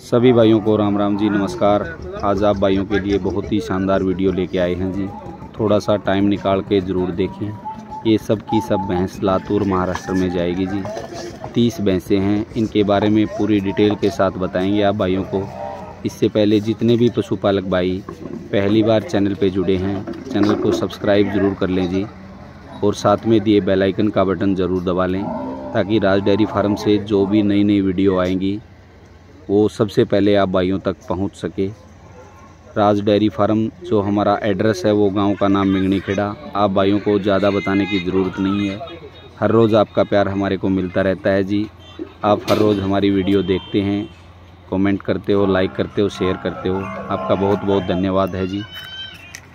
सभी भाइयों को राम राम जी, नमस्कार। आज आप भाइयों के लिए बहुत ही शानदार वीडियो लेके आए हैं जी। थोड़ा सा टाइम निकाल के ज़रूर देखें ये सब की सब भैंस लातूर महाराष्ट्र में जाएगी जी। तीस भैंसें हैं। इनके बारे में पूरी डिटेल के साथ बताएँगे आप भाइयों को। इससे पहले जितने भी पशुपालक भाई पहली बार चैनल पे जुड़े हैं, चैनल को सब्सक्राइब ज़रूर कर लें जी। और साथ में दिए बेल आइकन का बटन ज़रूर दबा लें, ताकि राज डेयरी फार्म से जो भी नई नई वीडियो आएँगी वो सबसे पहले आप भाइयों तक पहुँच सके। राज डेयरी फार्म, जो हमारा एड्रेस है, वो गाँव का नाम मिंगनी खेड़ा आप भाइयों को ज़्यादा बताने की ज़रूरत नहीं है। हर रोज़ आपका प्यार हमारे को मिलता रहता है जी। आप हर रोज़ हमारी वीडियो देखते हैं। कमेंट करते हो, लाइक करते हो, शेयर करते हो। आपका बहुत बहुत धन्यवाद है जी।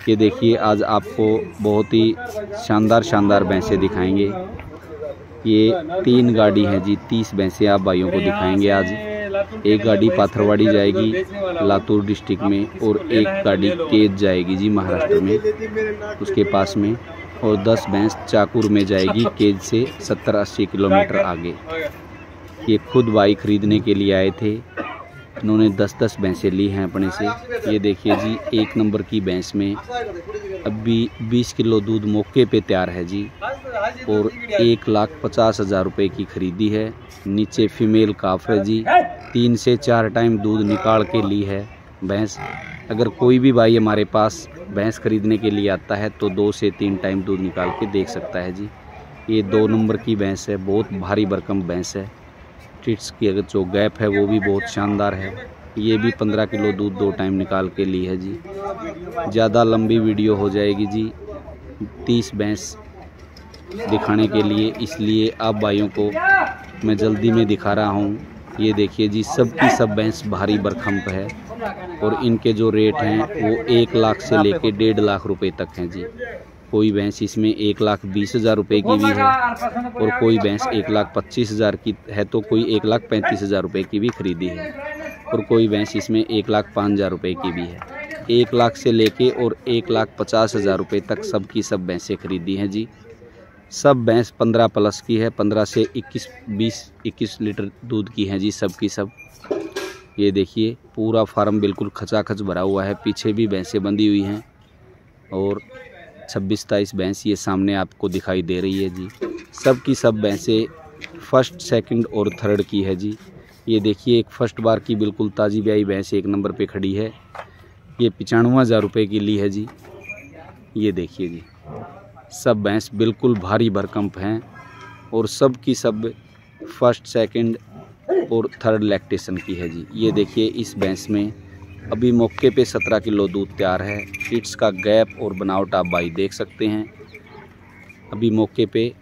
ये देखिए, आज आपको बहुत ही शानदार शानदार भैंसें दिखाएँगे। ये तीन गाड़ी है जी, तीस भैंसें आप भाइयों को दिखाएँगे आज। एक गाड़ी पाथरवाड़ी जाएगी लातूर डिस्ट्रिक्ट में और एक गाड़ी केज जाएगी जी महाराष्ट्र में। उसके पास में और दस भैंस चाकुर में जाएगी केज से सत्तर अस्सी किलोमीटर आगे। ये खुद बाइक खरीदने के लिए आए थे। इन्होंने दस दस भैंसें ली हैं अपने से। ये देखिए जी, एक नंबर की भैंस में अभी बीस किलो दूध मौके पे तैयार है जी। और एक लाख पचास हज़ार रुपये की खरीदी है। नीचे फीमेल काफ है जी। तीन से चार टाइम दूध निकाल के ली है भैंस। अगर कोई भी भाई हमारे पास भैंस खरीदने के लिए आता है तो दो से तीन टाइम दूध निकाल के देख सकता है जी। ये दो नंबर की भैंस है, बहुत भारी भरकम भैंस है। टिट्स की अगर जो गैप है, वो भी बहुत शानदार है। ये भी पंद्रह किलो दूध दो टाइम निकाल के ली है जी। ज़्यादा लंबी वीडियो हो जाएगी जी तीस भैंस दिखाने के लिए। इसलिए आप भाइयों को मैं जल्दी में दिखा रहा हूँ। ये देखिए जी, सब की सब भैंस भारी बरखम्प है और इनके जो रेट हैं, वो एक लाख से लेके डेढ़ लाख रुपए तक हैं जी। कोई भैंस इसमें एक लाख बीस हज़ार रुपये की भी है और कोई भैंस एक लाख पच्चीस हज़ार की है तो कोई एक लाख पैंतीस हज़ार रुपये की भी खरीदी है और कोई भैंस इसमें एक लाख पाँच हज़ार रुपये की भी है। एक लाख से लेके और एक लाख पचास हज़ार रुपये तक सब की सब भैंसें खरीदी हैं जी। सब भैंस पंद्रह प्लस की है, पंद्रह से इक्कीस, बीस, इक्कीस लीटर दूध की हैं जी सब की सब। ये देखिए, पूरा फार्म बिल्कुल खचाखच भरा हुआ है, पीछे भी भैंसें बंधी हुई हैं और छब्बीस तेईस भैंस ये सामने आपको दिखाई दे रही है जी। सब की सब भैंसें फ़र्स्ट, सेकंड और थर्ड की है जी। ये देखिए, एक फ़र्स्ट बार की बिल्कुल ताज़ी ब्याई भैंस एक नंबर पे खड़ी है। ये पचानवे हज़ार रुपये की ली है जी। ये देखिए जी। सब भैंस बिल्कुल भारी भरकम्प हैं और सब की सब फ़र्स्ट, सेकंड और थर्ड लैक्टेशन की है जी। ये देखिए इस भैंस में अभी मौके पे सत्रह किलो दूध तैयार है। फीट्स का गैप और बनावट आप भाई देख सकते हैं। अभी मौके पे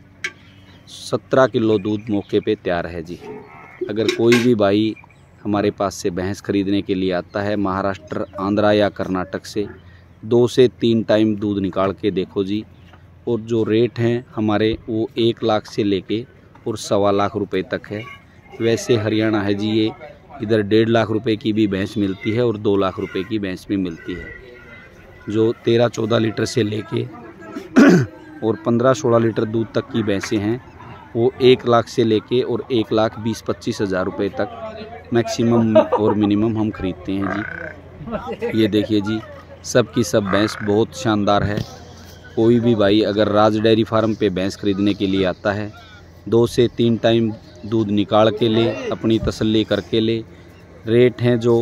सत्रह किलो दूध मौके पे तैयार है जी। अगर कोई भी भाई हमारे पास से भैंस खरीदने के लिए आता है, महाराष्ट्र, आंध्रा या कर्नाटक से, दो से तीन टाइम दूध निकाल के देखो जी। और जो रेट हैं हमारे वो एक लाख से लेके और सवा लाख रुपए तक है। वैसे हरियाणा है जी, ये इधर डेढ़ लाख रुपए की भी भैंस मिलती है और दो लाख रुपए की भैंस भी मिलती है। जो तेरह चौदह लीटर से लेके और पंद्रह सोलह लीटर दूध तक की भैंसें हैं, वो एक लाख से लेके और एक लाख बीस पच्चीस हज़ार रुपये तक मैक्सिमम और मिनिमम हम खरीदते हैं जी। ये देखिए जी सब की सब भैंस बहुत शानदार है। कोई भी भाई अगर राज डेयरी फार्म पे भैंस खरीदने के लिए आता है, दो से तीन टाइम दूध निकाल के ले, अपनी तसल्ली करके ले। रेट हैं जो